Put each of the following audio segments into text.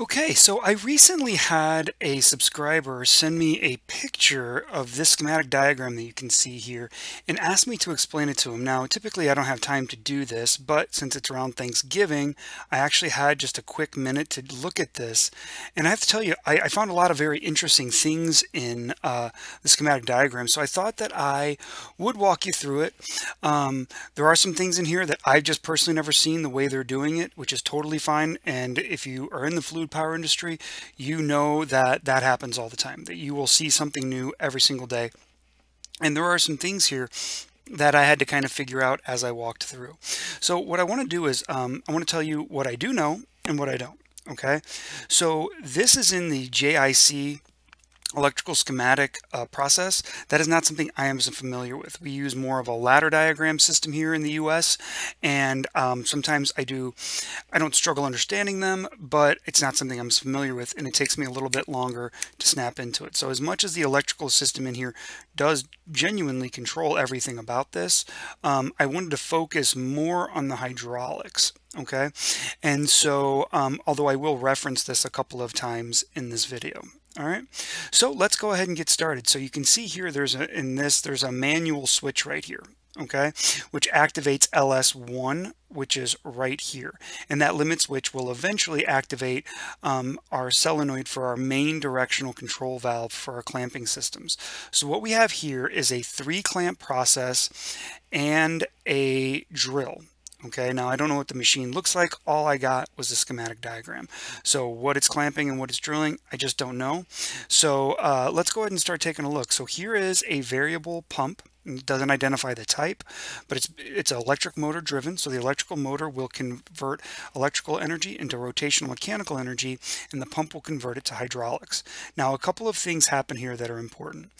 Okay, so I recently had a subscriber send me a picture of this schematic diagram that you can see here and asked me to explain it to him. Now, typically I don't have time to do this, but since it's around Thanksgiving, I actually had just a quick minute to look at this. And I have to tell you, I, I found a lot of very interesting things in uh, the schematic diagram. So I thought that I would walk you through it. Um, there are some things in here that I've just personally never seen the way they're doing it, which is totally fine. And if you are in the fluid power industry, you know that that happens all the time, that you will see something new every single day. And there are some things here that I had to kind of figure out as I walked through. So what I want to do is um, I want to tell you what I do know and what I don't. Okay, so this is in the JIC electrical schematic uh, process. That is not something I am familiar with. We use more of a ladder diagram system here in the US and um, sometimes I do, I don't struggle understanding them, but it's not something I'm familiar with and it takes me a little bit longer to snap into it. So as much as the electrical system in here does genuinely control everything about this, um, I wanted to focus more on the hydraulics okay and so um, although I will reference this a couple of times in this video all right, so let's go ahead and get started. So you can see here, there's a, in this, there's a manual switch right here, okay, which activates LS1, which is right here. And that limit switch will eventually activate um, our solenoid for our main directional control valve for our clamping systems. So what we have here is a three clamp process and a drill. Okay, now I don't know what the machine looks like. All I got was a schematic diagram. So what it's clamping and what it's drilling, I just don't know. So uh, let's go ahead and start taking a look. So here is a variable pump doesn't identify the type, but it's it's electric motor driven. So the electrical motor will convert electrical energy into rotational mechanical energy, and the pump will convert it to hydraulics. Now, a couple of things happen here that are important.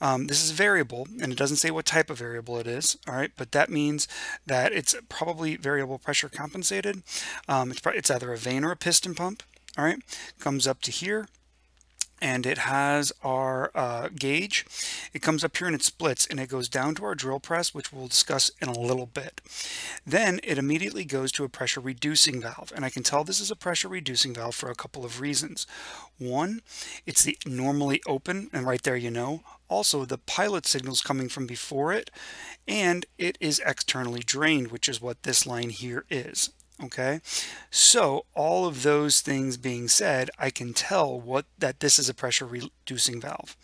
Um, this is variable, and it doesn't say what type of variable it is. All right, but that means that it's probably variable pressure compensated. Um, it's, it's either a vane or a piston pump. All right, comes up to here and it has our uh, gauge. It comes up here and it splits and it goes down to our drill press, which we'll discuss in a little bit. Then it immediately goes to a pressure reducing valve. And I can tell this is a pressure reducing valve for a couple of reasons. One, it's the normally open, and right there you know. Also, the pilot signal is coming from before it, and it is externally drained, which is what this line here is okay? So all of those things being said I can tell what that this is a pressure reducing valve.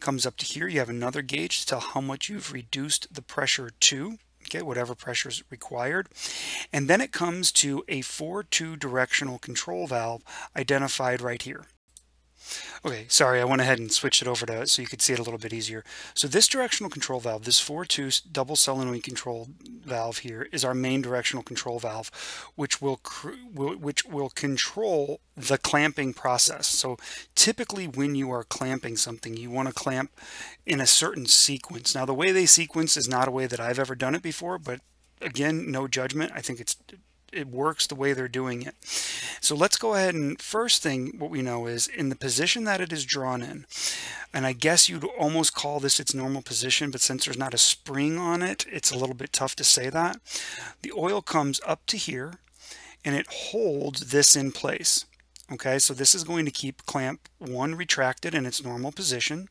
Comes up to here you have another gauge to tell how much you've reduced the pressure to okay whatever pressure is required. And then it comes to a 4-2 directional control valve identified right here Okay, sorry, I went ahead and switched it over to so you could see it a little bit easier. So this directional control valve, this 4-2 double solenoid control valve here is our main directional control valve, which will which will control the clamping process. So typically when you are clamping something, you want to clamp in a certain sequence. Now the way they sequence is not a way that I've ever done it before, but again, no judgment. I think it's it works the way they're doing it. So let's go ahead and first thing what we know is in the position that it is drawn in, and I guess you'd almost call this its normal position, but since there's not a spring on it, it's a little bit tough to say that. The oil comes up to here and it holds this in place. Okay, so this is going to keep clamp one retracted in its normal position.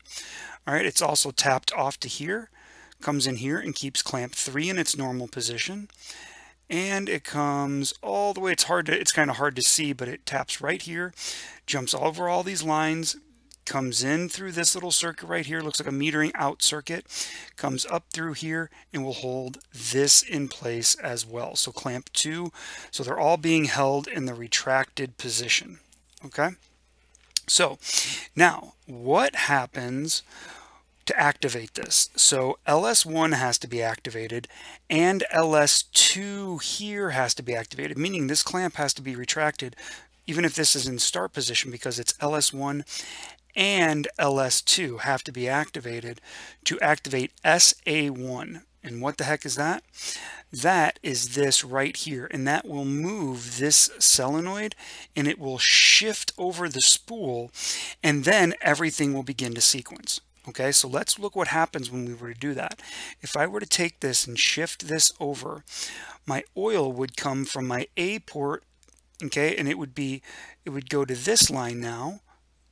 All right, it's also tapped off to here, comes in here and keeps clamp three in its normal position and it comes all the way it's hard to it's kind of hard to see but it taps right here jumps over all these lines comes in through this little circuit right here looks like a metering out circuit comes up through here and will hold this in place as well. So clamp two so they're all being held in the retracted position okay? So now what happens to activate this. So LS1 has to be activated and LS2 here has to be activated, meaning this clamp has to be retracted even if this is in start position because it's LS1 and LS2 have to be activated to activate SA1. And what the heck is that? That is this right here, and that will move this solenoid and it will shift over the spool, and then everything will begin to sequence. Okay, so let's look what happens when we were to do that. If I were to take this and shift this over, my oil would come from my A port okay and it would be it would go to this line now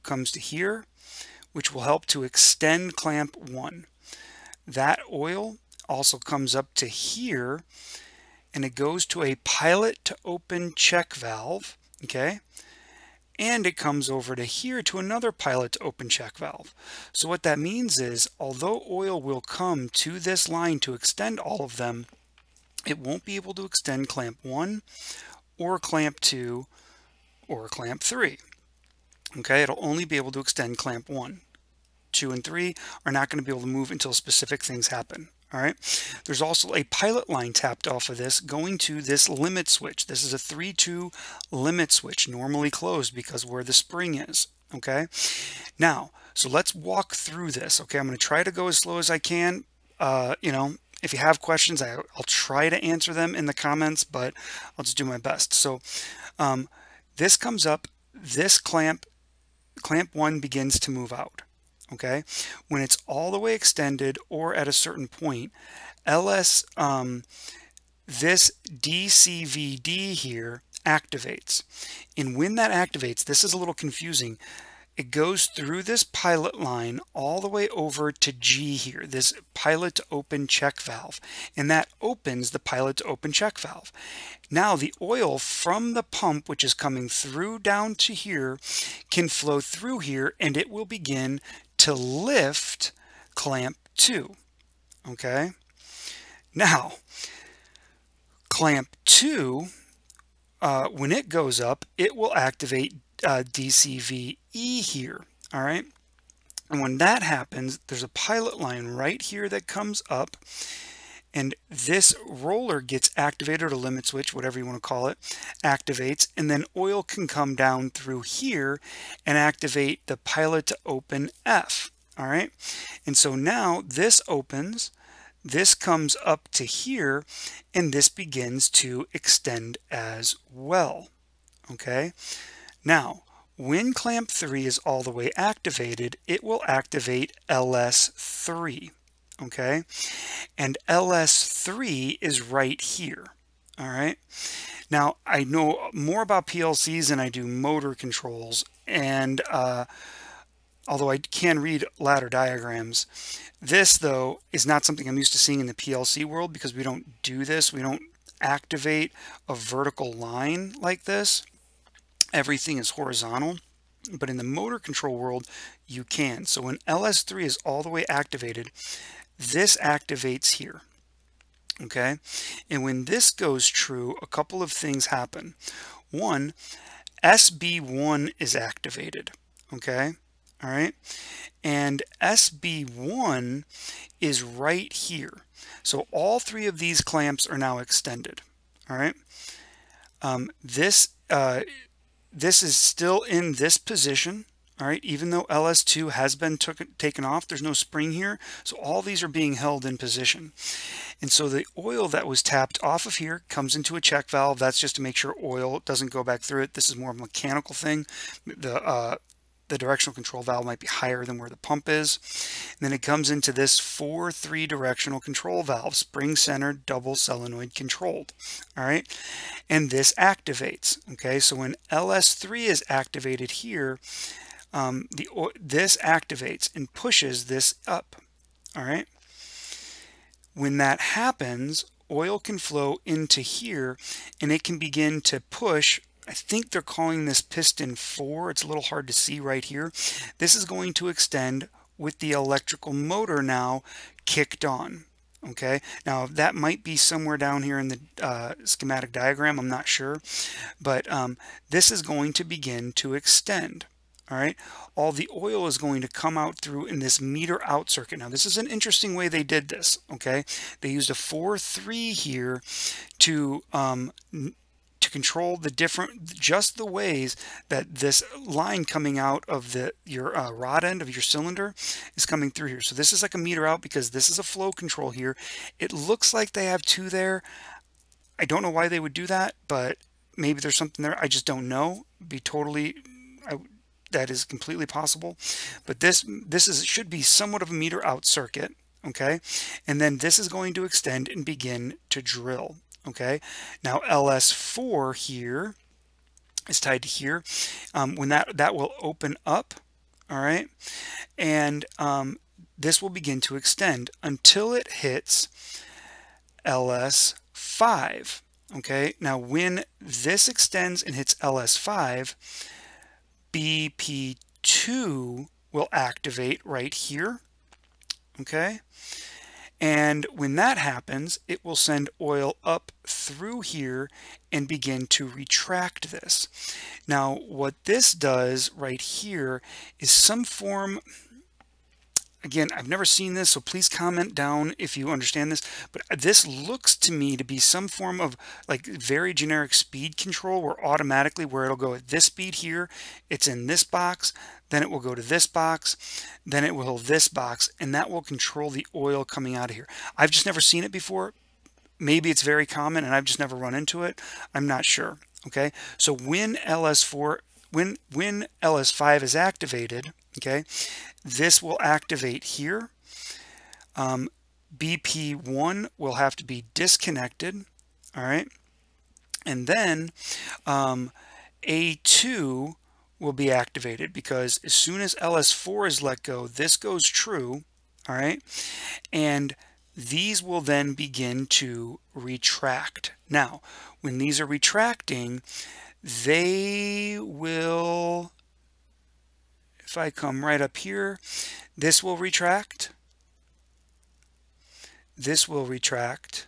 comes to here which will help to extend clamp 1 that oil also comes up to here and it goes to a pilot to open check valve okay and it comes over to here to another pilot to open check valve. So what that means is although oil will come to this line to extend all of them it won't be able to extend clamp 1 or clamp 2 or clamp 3 okay it'll only be able to extend clamp 1 2 and 3 are not going to be able to move until specific things happen all right? There's also a pilot line tapped off of this going to this limit switch. This is a 3-2 limit switch normally closed because where the spring is okay? Now so let's walk through this okay? I'm going to try to go as slow as I can. Uh, you know if you have questions I, will try to answer them in the comments but I'll just do my best. So um, this comes up this clamp clamp one begins to move out okay? When it's all the way extended or at a certain point ls um, this dcvd here activates. And when that activates this is a little confusing. It goes through this pilot line all the way over to G here, this pilot open check valve, and that opens the pilot open check valve. Now the oil from the pump, which is coming through down to here, can flow through here and it will begin to lift clamp 2. Okay? Now, clamp 2, uh, when it goes up, it will activate uh, DCVE here. All right. And when that happens, there's a pilot line right here that comes up and this roller gets activated or limit switch, whatever you want to call it, activates, and then oil can come down through here and activate the pilot to open F. All right. And so now this opens, this comes up to here, and this begins to extend as well. Okay. Now, when clamp 3 is all the way activated, it will activate LS3, okay? And LS3 is right here, all right? Now, I know more about PLCs than I do motor controls, and uh, although I can read ladder diagrams, this, though, is not something I'm used to seeing in the PLC world because we don't do this. We don't activate a vertical line like this everything is horizontal but in the motor control world you can so when ls3 is all the way activated this activates here okay? And when this goes true a couple of things happen. One SB1 is activated okay? All right? And SB1 is right here. So all three of these clamps are now extended all right? Um, this uh, this is still in this position all right even though ls2 has been took, taken off there's no spring here so all these are being held in position and so the oil that was tapped off of here comes into a check valve that's just to make sure oil doesn't go back through it this is more of a mechanical thing the uh, the directional control valve might be higher than where the pump is. And then it comes into this 4-3 directional control valve, spring-centered, double solenoid controlled. All right, and this activates. Okay, so when LS3 is activated here, um, the this activates and pushes this up. All right. When that happens, oil can flow into here and it can begin to push I think they're calling this piston 4. It's a little hard to see right here. This is going to extend with the electrical motor now kicked on. Okay, now that might be somewhere down here in the uh, schematic diagram, I'm not sure, but um, this is going to begin to extend. All right, all the oil is going to come out through in this meter out circuit. Now, this is an interesting way they did this. Okay, they used a 4-3 here to um, to control the different just the ways that this line coming out of the your uh, rod end of your cylinder is coming through here. So this is like a meter out because this is a flow control here. It looks like they have two there. I don't know why they would do that but maybe there's something there. I just don't know. Be totally that is completely possible but this this is should be somewhat of a meter out circuit okay and then this is going to extend and begin to drill okay now ls4 here is tied to here. Um, when that, that will open up, all right, and um, this will begin to extend until it hits LS5. Okay, now when this extends and hits LS5, BP2 will activate right here. Okay, and when that happens, it will send oil up through here and begin to retract this. Now, what this does right here is some form, again, I've never seen this, so please comment down if you understand this, but this looks to me to be some form of like very generic speed control where automatically where it'll go at this speed here, it's in this box, then it will go to this box, then it will this box, and that will control the oil coming out of here. I've just never seen it before. Maybe it's very common and I've just never run into it. I'm not sure. Okay, so when LS4 when when LS5 is activated, okay, this will activate here. Um, BP1 will have to be disconnected, all right, and then um, A2 will be activated because as soon as LS4 is let go, this goes true, all right, and these will then begin to retract. Now, when these are retracting, they will, if I come right up here, this will retract, this will retract,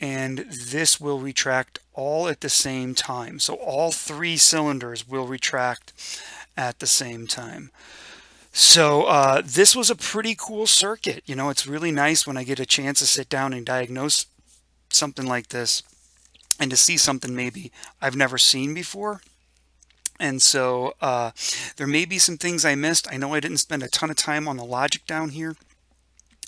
and this will retract all at the same time. So all three cylinders will retract at the same time. So uh, this was a pretty cool circuit. You know, it's really nice when I get a chance to sit down and diagnose something like this and to see something maybe I've never seen before. And so uh, there may be some things I missed. I know I didn't spend a ton of time on the logic down here.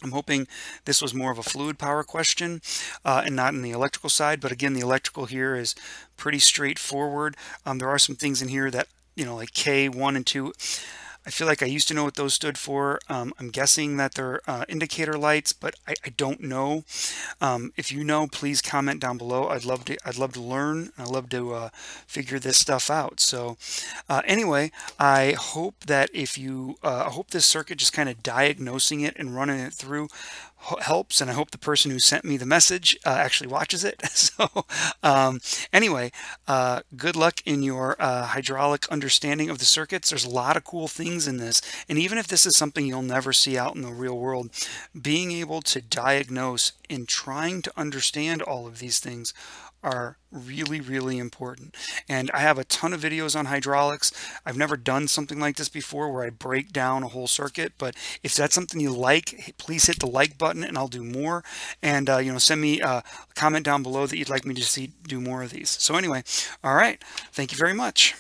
I'm hoping this was more of a fluid power question uh, and not in the electrical side. But again, the electrical here is pretty straightforward. Um, there are some things in here that, you know, like K1 and 2. I feel like I used to know what those stood for. Um, I'm guessing that they're uh, indicator lights, but I, I don't know. Um, if you know, please comment down below. I'd love to. I'd love to learn. I'd love to uh, figure this stuff out. So, uh, anyway, I hope that if you, uh, I hope this circuit just kind of diagnosing it and running it through helps and I hope the person who sent me the message uh, actually watches it. So um, anyway uh, good luck in your uh, hydraulic understanding of the circuits. There's a lot of cool things in this. And even if this is something you'll never see out in the real world being able to diagnose and trying to understand all of these things are really, really important. And I have a ton of videos on hydraulics. I've never done something like this before where I break down a whole circuit, but if that's something you like, please hit the like button and I'll do more. And, uh, you know, send me a comment down below that you'd like me to see do more of these. So anyway, all right. Thank you very much.